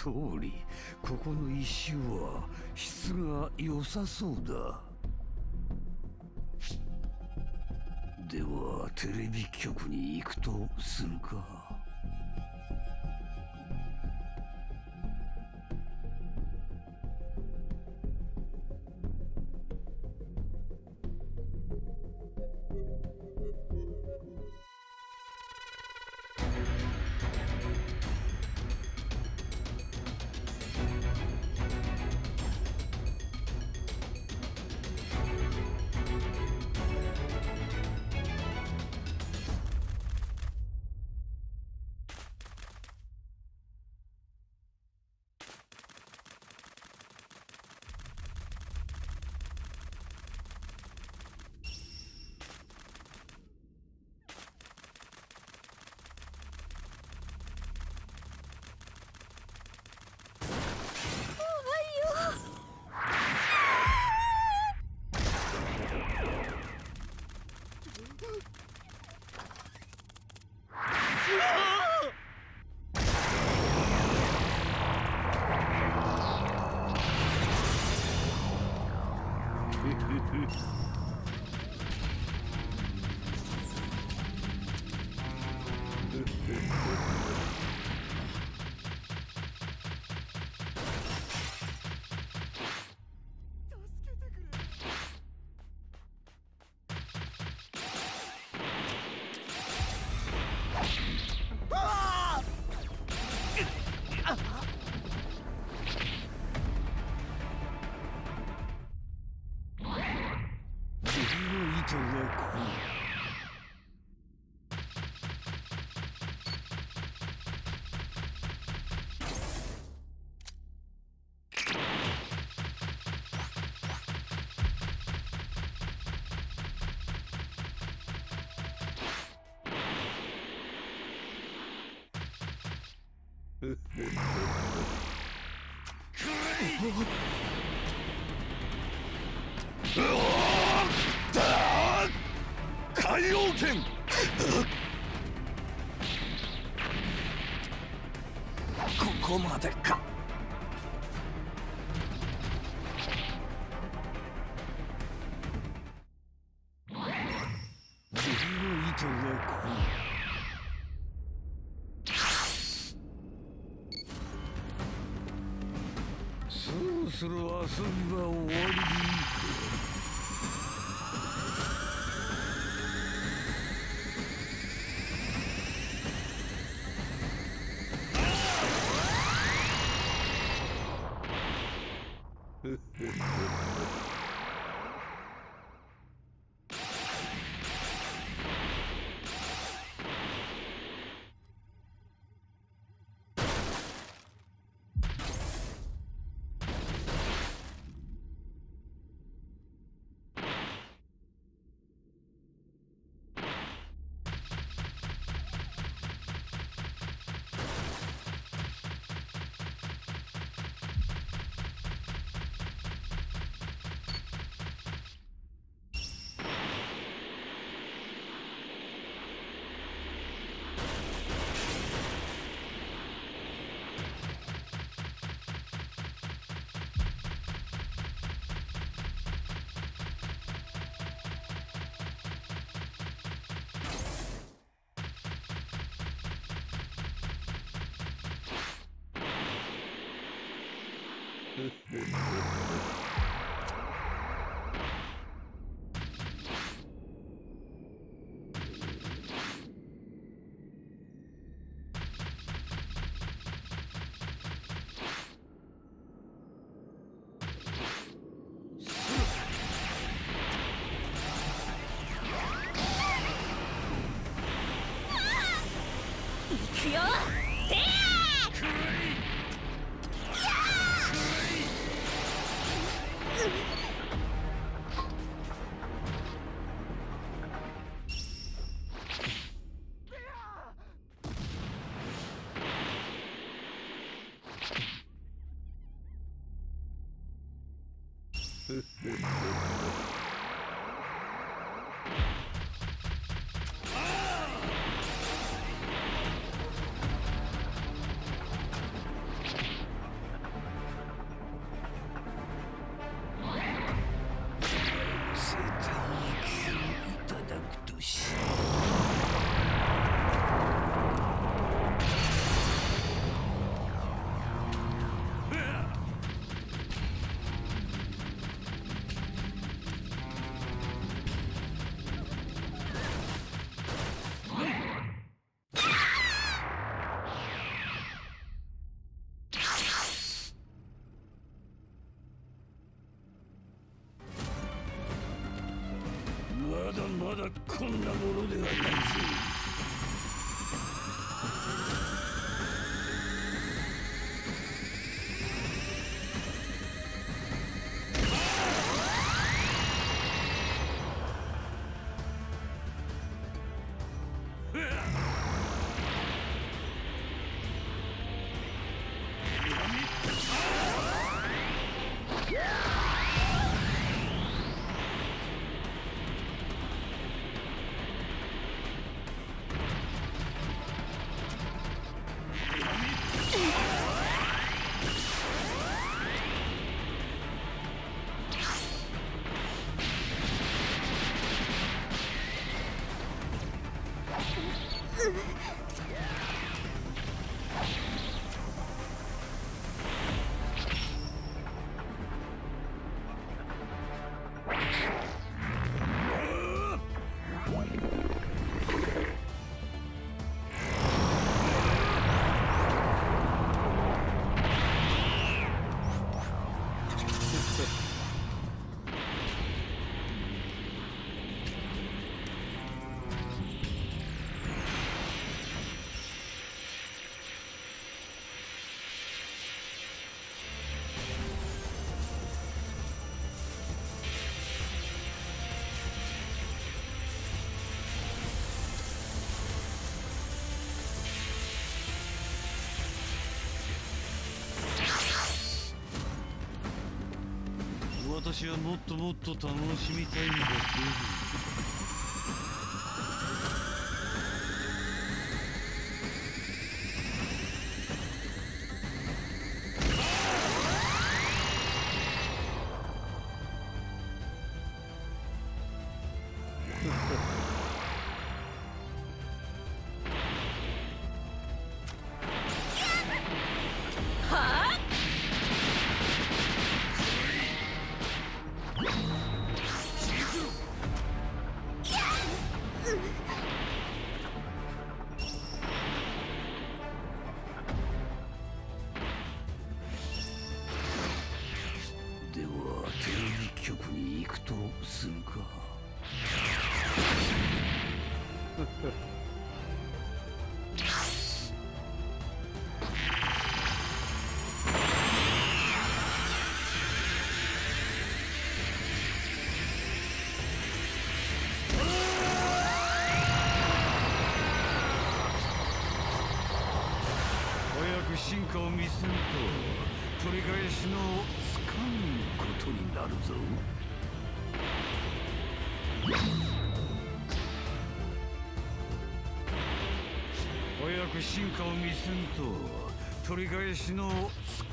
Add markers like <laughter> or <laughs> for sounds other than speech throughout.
通りここの石は質が良さそうだ。ではテレビ局に行くとするか。自分の意図はこう海洋剣ここまでか。自分の糸がこうする遊びは終わり Yeah. <laughs> Yeah. んなものではない。ぞ私はもっともっと楽しみたいんだけど。化を見せると取り返しのつかんことになるぞ。早く進化を見せんと取り返しのつ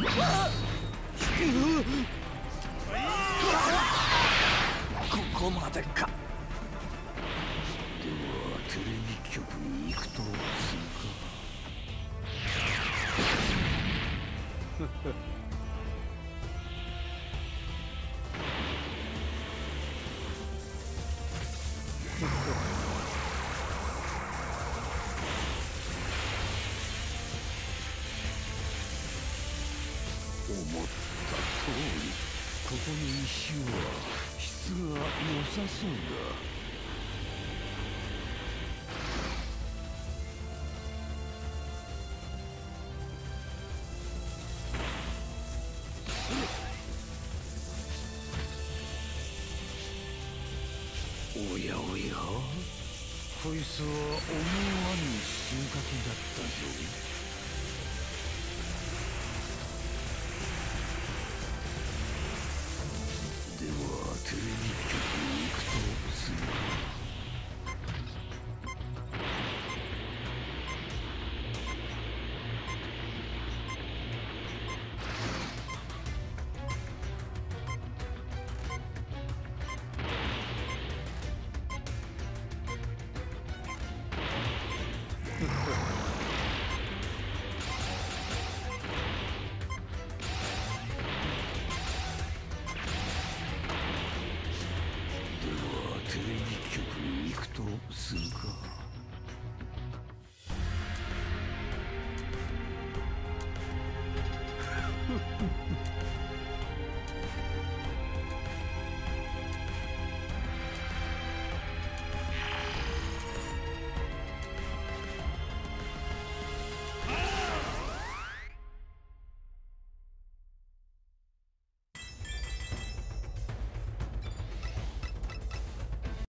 ここまでか。ではテレビ局に行くと。するかった通りここの石は質が良さそうだおやおやこいつは思わぬ収穫だったぞ。